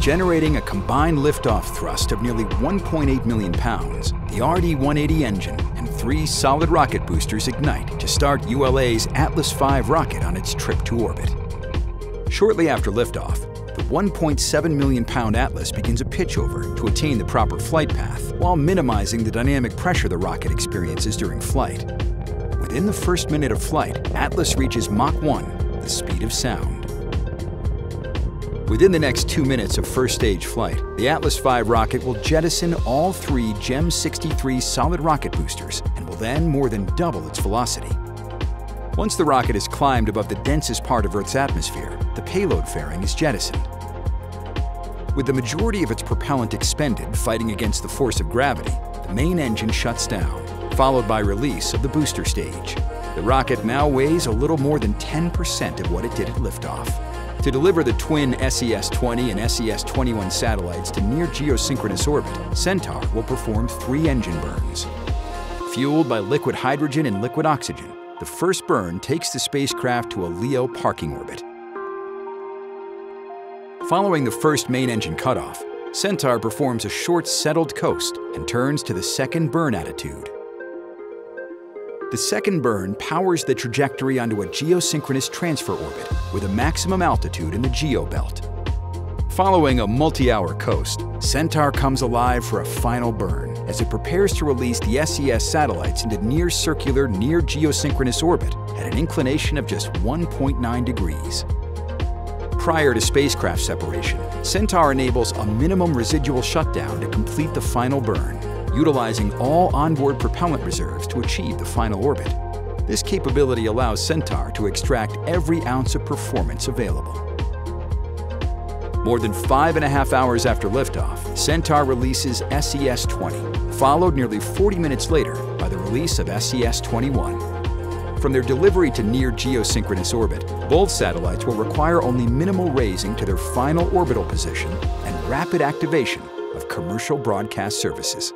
Generating a combined liftoff thrust of nearly 1.8 million pounds, the RD-180 engine and three solid rocket boosters ignite to start ULA's Atlas V rocket on its trip to orbit. Shortly after liftoff, the 1.7 million pound Atlas begins a pitch over to attain the proper flight path while minimizing the dynamic pressure the rocket experiences during flight. Within the first minute of flight, Atlas reaches Mach 1, the speed of sound. Within the next two minutes of first stage flight, the Atlas V rocket will jettison all three GEM 63 solid rocket boosters and will then more than double its velocity. Once the rocket has climbed above the densest part of Earth's atmosphere, the payload fairing is jettisoned. With the majority of its propellant expended fighting against the force of gravity, the main engine shuts down, followed by release of the booster stage. The rocket now weighs a little more than 10% of what it did at liftoff. To deliver the twin SES-20 and SES-21 satellites to near geosynchronous orbit, Centaur will perform three engine burns. Fueled by liquid hydrogen and liquid oxygen, the first burn takes the spacecraft to a LEO parking orbit. Following the first main engine cutoff, Centaur performs a short settled coast and turns to the second burn attitude. The second burn powers the trajectory onto a geosynchronous transfer orbit with a maximum altitude in the geobelt. Following a multi-hour coast, Centaur comes alive for a final burn as it prepares to release the SES satellites into near-circular, near-geosynchronous orbit at an inclination of just 1.9 degrees. Prior to spacecraft separation, Centaur enables a minimum residual shutdown to complete the final burn utilizing all onboard propellant reserves to achieve the final orbit. This capability allows Centaur to extract every ounce of performance available. More than five and a half hours after liftoff, Centaur releases SES-20, followed nearly 40 minutes later by the release of SES-21. From their delivery to near geosynchronous orbit, both satellites will require only minimal raising to their final orbital position and rapid activation of commercial broadcast services.